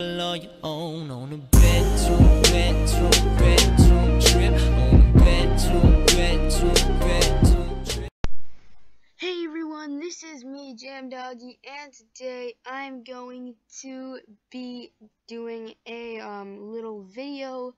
your own on a bedroom, bedroom, bedroom trip. On a bedroom, bedroom, bedroom trip. Hey everyone, this is me, JamDoggie, and today I'm going to be doing a um, little video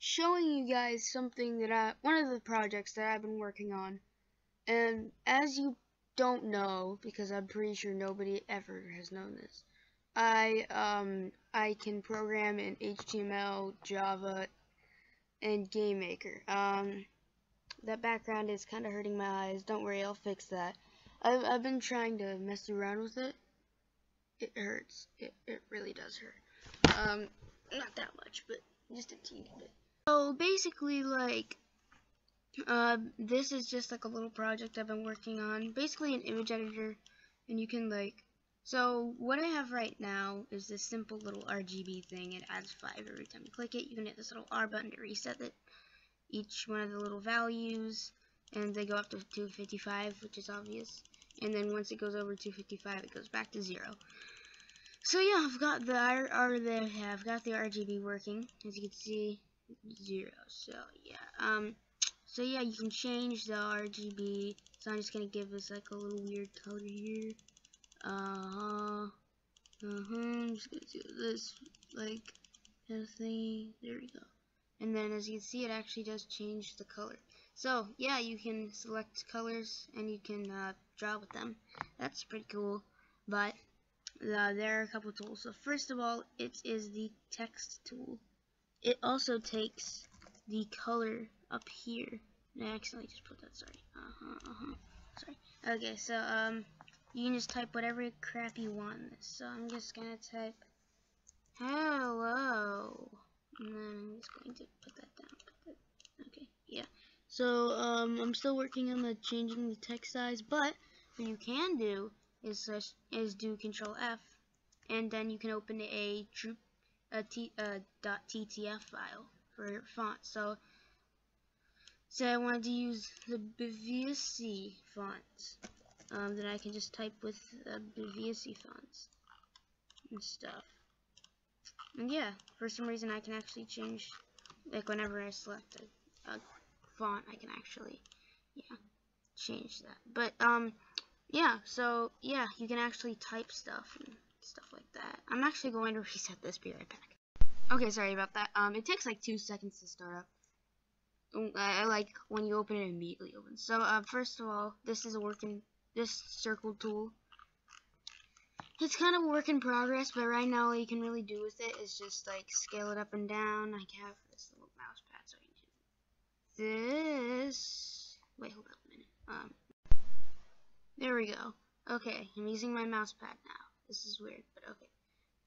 showing you guys something that I, one of the projects that I've been working on. And as you don't know, because I'm pretty sure nobody ever has known this, I um I can program in HTML, Java, and GameMaker. Um, that background is kind of hurting my eyes. Don't worry, I'll fix that. I've I've been trying to mess around with it. It hurts. It it really does hurt. Um, not that much, but just a teeny bit. So basically, like, uh, this is just like a little project I've been working on. Basically, an image editor, and you can like so what I have right now is this simple little RGB thing. It adds 5 every time you click it. You can hit this little R button to reset it. Each one of the little values. And they go up to 255, which is obvious. And then once it goes over 255, it goes back to 0. So yeah, I've got the R, R the, I've got the RGB working. As you can see, 0. So yeah, um, so yeah, you can change the RGB. So I'm just gonna give this like a little weird color here. Uh-huh. Uh-huh. I'm just gonna do this, like, kind of thing. There we go. And then, as you can see, it actually does change the color. So, yeah, you can select colors, and you can uh, draw with them. That's pretty cool. But, uh, there are a couple tools. So, first of all, it is the text tool. It also takes the color up here. I accidentally just put that, sorry. Uh-huh, uh-huh. Sorry. Okay, so, um, you can just type whatever crap you want in this. So I'm just gonna type hello, and then I'm just going to put that down. Okay, yeah. So um, I'm still working on the changing the text size, but what you can do is is do Control F, and then you can open a troop a t uh, .ttf file for font. So say I wanted to use the BVC font um, then I can just type with uh, VSC fonts and stuff. And yeah, for some reason I can actually change, like whenever I select a, a font, I can actually, yeah, change that. But, um, yeah, so, yeah, you can actually type stuff and stuff like that. I'm actually going to reset this, be right back. Okay, sorry about that. Um, it takes like two seconds to start up. I, I like when you open it, immediately opens. So, uh, first of all, this is a working this circle tool. It's kind of work in progress, but right now all you can really do with it is just like scale it up and down. I have this little mouse pad, so I can do this. Wait, hold up a minute. Um, there we go. Okay, I'm using my mouse pad now. This is weird, but okay.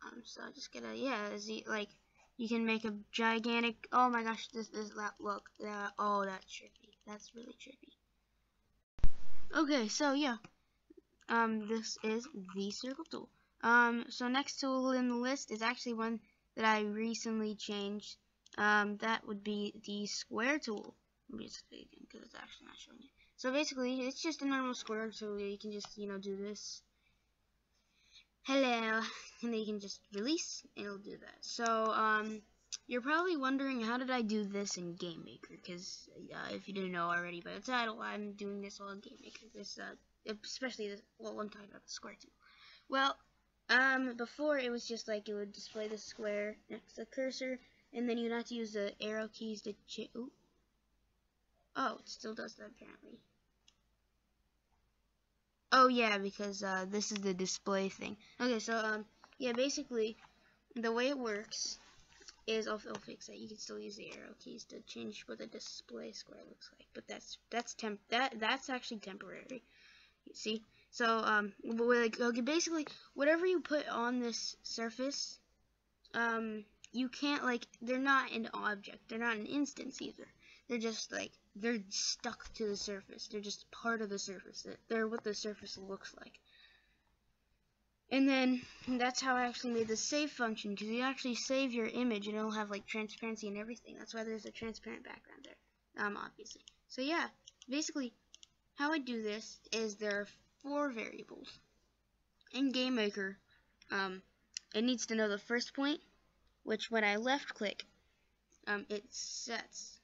Um, so I just gotta, yeah, is he, like, you can make a gigantic, oh my gosh, this, this, look, that, oh, that's trippy. That's really trippy. Okay, so yeah, um, this is the circle tool. Um, so next tool in the list is actually one that I recently changed. Um, that would be the square tool. Again because it's actually not showing you. So basically, it's just a normal square tool. You can just, you know, do this. Hello, and then you can just release, it'll do that. So, um, you're probably wondering how did I do this in GameMaker, because uh, if you didn't know already by the title, I'm doing this all in GameMaker, this, uh, especially this, well, I'm talking about the square tool. Well, um, before it was just like it would display the square next to the cursor, and then you'd have to use the arrow keys to oh, it still does that apparently. Oh yeah, because, uh, this is the display thing. Okay, so, um, yeah, basically, the way it works is I'll, fix that. You can still use the arrow keys to change what the display square looks like, but that's that's temp that that's actually temporary. You see, so um, like okay, basically whatever you put on this surface, um, you can't like they're not an object. They're not an instance either. They're just like they're stuck to the surface. They're just part of the surface. They're what the surface looks like. And then that's how I actually made the save function because you actually save your image and it'll have like transparency and everything. That's why there's a transparent background there, um, obviously. So yeah, basically how I do this is there are four variables. In GameMaker, um, it needs to know the first point, which when I left click, um, it sets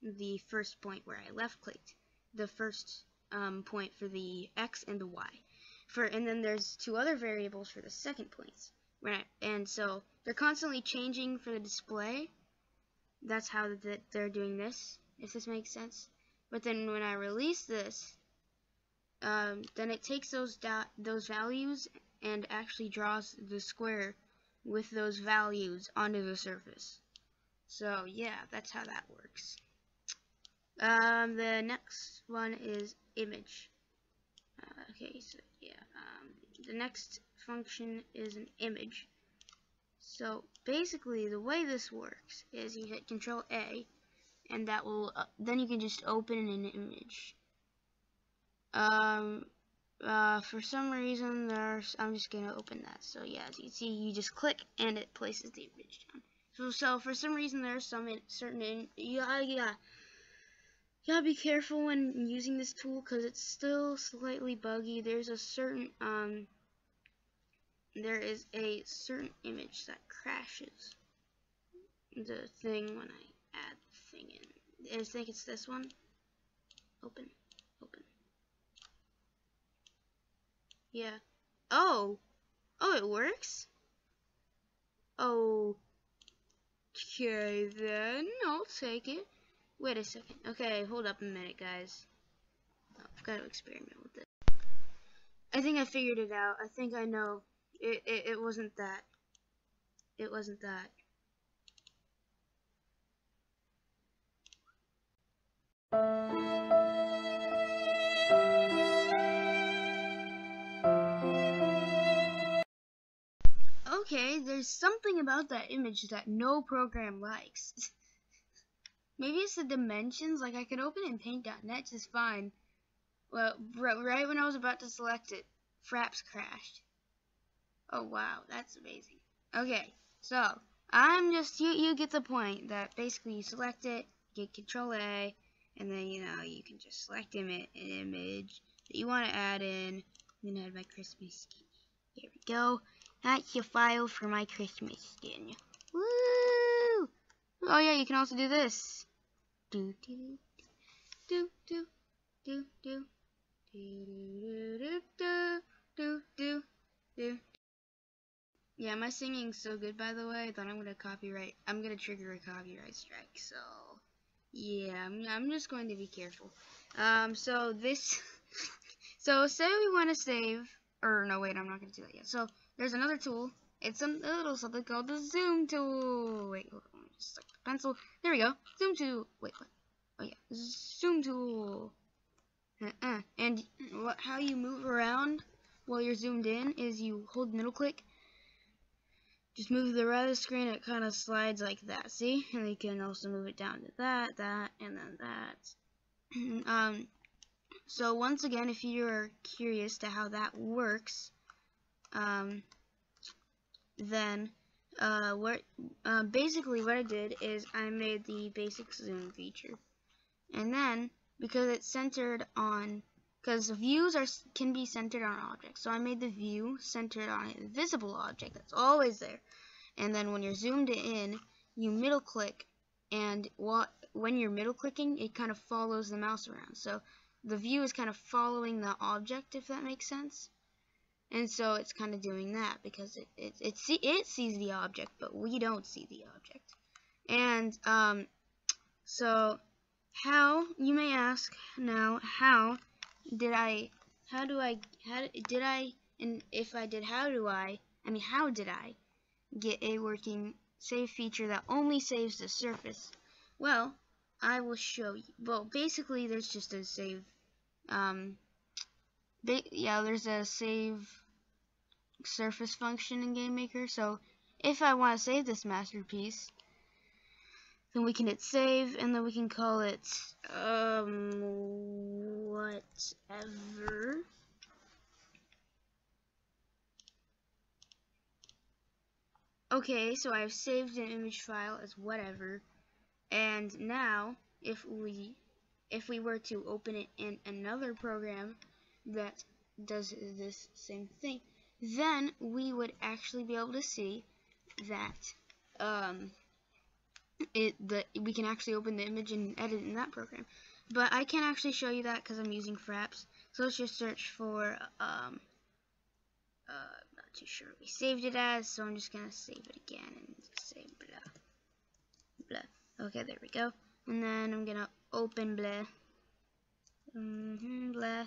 the first point where I left clicked, the first um, point for the x and the y. For and then there's two other variables for the second points. Right, and so they're constantly changing for the display. That's how that they're doing this, if this makes sense. But then when I release this, um, then it takes those those values and actually draws the square with those values onto the surface. So yeah, that's how that works. Um, the next one is image. Okay, so yeah, um, the next function is an image. So basically, the way this works is you hit Control A, and that will uh, then you can just open an image. Um, uh, for some reason, there's I'm just gonna open that. So yeah, as you can see, you just click and it places the image down. So, so for some reason, there's some in, certain in, yeah yeah you gotta be careful when using this tool because it's still slightly buggy. There's a certain um there is a certain image that crashes the thing when I add the thing in. I think it's this one. Open. Open. Yeah. Oh! Oh, it works? Oh. Okay then, I'll take it. Wait a second. Okay, hold up a minute, guys. Oh, I've got to experiment with it. I think I figured it out. I think I know. It, it, it wasn't that. It wasn't that. Okay, there's something about that image that no program likes. Maybe it's the dimensions. Like I could open it in paint.net just fine. Well, right when I was about to select it, Fraps crashed. Oh wow, that's amazing. Okay, so I'm just you you get the point that basically you select it, get Control A, and then you know you can just select an image that you want to add in. I'm gonna add my Christmas skin. Here we go. That's your file for my Christmas skin. Woo! Oh yeah, you can also do this do do do do do do do do do do do yeah my singing's so good by the way I thought I'm gonna copyright I'm gonna trigger a copyright strike so yeah I'm, I'm just going to be careful um so this so say we want to save or no wait I'm not gonna do that yet so there's another tool it's a little something called the zoom tool wait hold like the pencil. There we go. Zoom tool. Wait, what? Oh yeah, zoom tool. Uh -uh. And what, how you move around while you're zoomed in is you hold middle click. Just move the right of the screen. It kind of slides like that. See? And you can also move it down to that, that, and then that. um. So once again, if you're curious to how that works, um, then uh, what uh, basically what I did is I made the basic zoom feature, and then because it's centered on because views are can be centered on objects, so I made the view centered on a visible object that's always there, and then when you're zoomed in, you middle click, and what when you're middle clicking, it kind of follows the mouse around, so the view is kind of following the object if that makes sense. And so it's kind of doing that because it it it, see, it sees the object, but we don't see the object. And um, so how you may ask now how did I how do I how did I and if I did how do I I mean how did I get a working save feature that only saves the surface? Well, I will show you. Well, basically there's just a save um yeah, there's a save surface function in GameMaker. So if I want to save this masterpiece, then we can hit save, and then we can call it um whatever. Okay, so I've saved an image file as whatever, and now if we if we were to open it in another program that does this same thing, then we would actually be able to see that um, it the we can actually open the image and edit in that program. But I can't actually show you that because I'm using Fraps. So let's just search for um, uh, not too sure we saved it as, so I'm just gonna save it again and say blah blah. Okay, there we go. And then I'm gonna open blah mm -hmm, blah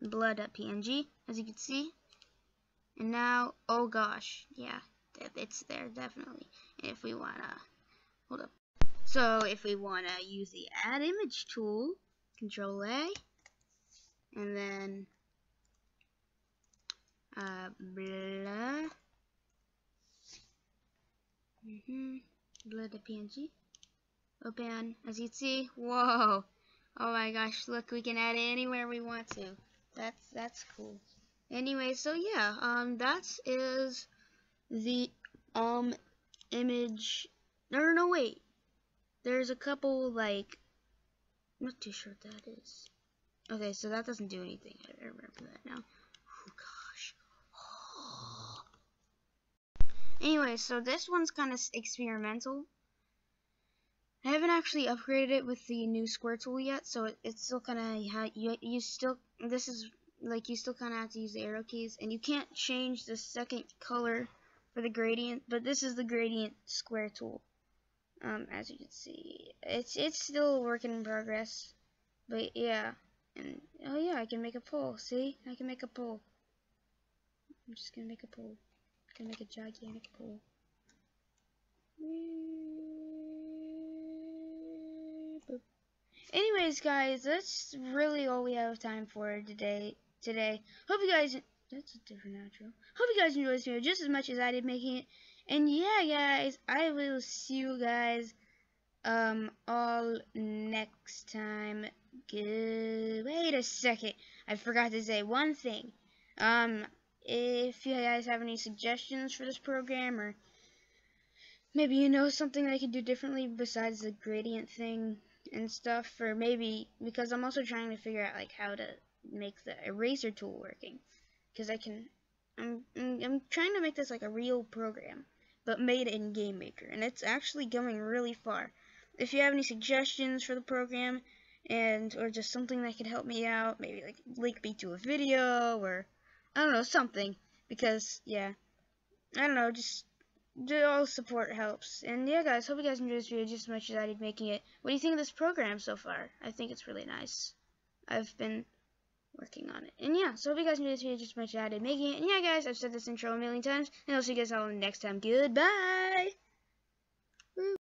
blah.png as you can see. And now, oh gosh, yeah, it's there definitely. And if we wanna, hold up. So if we wanna use the add image tool, control A, and then uh, blah, mm -hmm, the PNG, open, as you can see, whoa, oh my gosh, look, we can add it anywhere we want to. That's that's cool. Anyway, so yeah, um, that is the um image. No, no, wait. There's a couple like. I'm not too sure what that is. Okay, so that doesn't do anything. I remember that now. Oh gosh. anyway, so this one's kind of experimental. I haven't actually upgraded it with the new square tool yet, so it, it's still kind of you you still this is like you still kind of have to use the arrow keys, and you can't change the second color for the gradient, but this is the gradient square tool. Um, as you can see, it's it's still a work in progress, but yeah, and oh yeah, I can make a pole. See, I can make a pole. I'm just gonna make a pole. I'm gonna make a gigantic pole. Anyways, guys, that's really all we have time for today today. Hope you guys, that's a different outro. Hope you guys enjoyed this video just as much as I did making it. And yeah, guys, I will see you guys um all next time. Good. Wait a second. I forgot to say one thing. Um, if you guys have any suggestions for this program or maybe you know something I could do differently besides the gradient thing and stuff or maybe because I'm also trying to figure out like how to make the eraser tool working. Because I can I'm, I'm trying to make this like a real program but made in Game Maker and it's actually going really far. If you have any suggestions for the program and or just something that could help me out maybe like link me to a video or I don't know something. Because yeah I don't know just all support helps and yeah guys hope you guys enjoyed this video just as much as I did making it what do you think of this program so far I think it's really nice I've been working on it. And yeah, so hope you guys enjoyed this video just as much as I did making it. And yeah, guys, I've said this intro a million times, and I'll see you guys all next time. Goodbye!